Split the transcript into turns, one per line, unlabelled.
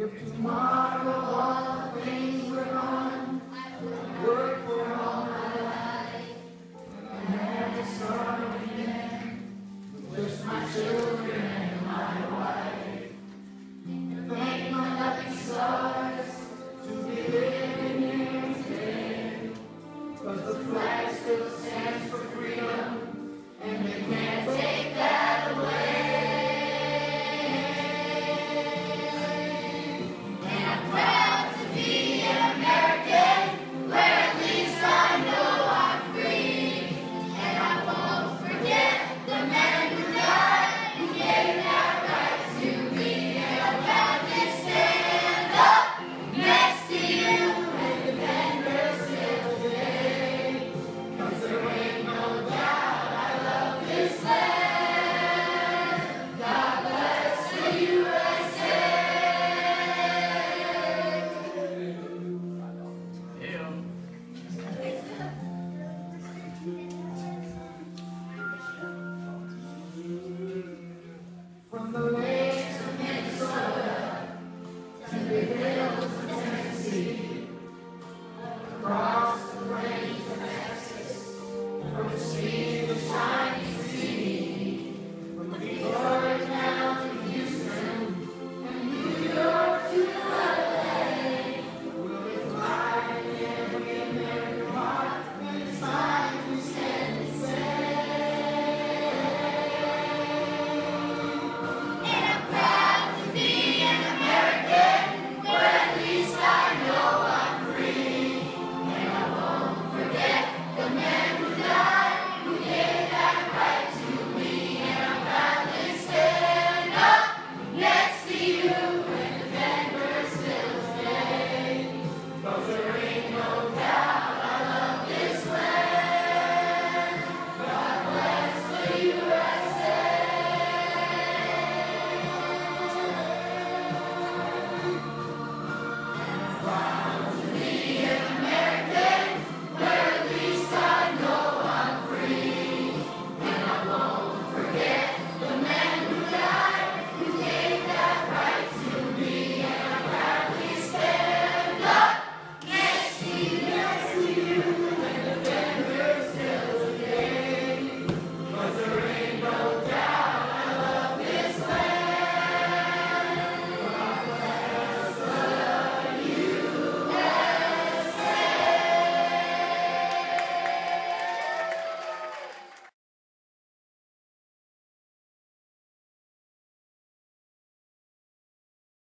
If tomorrow all the things were gone.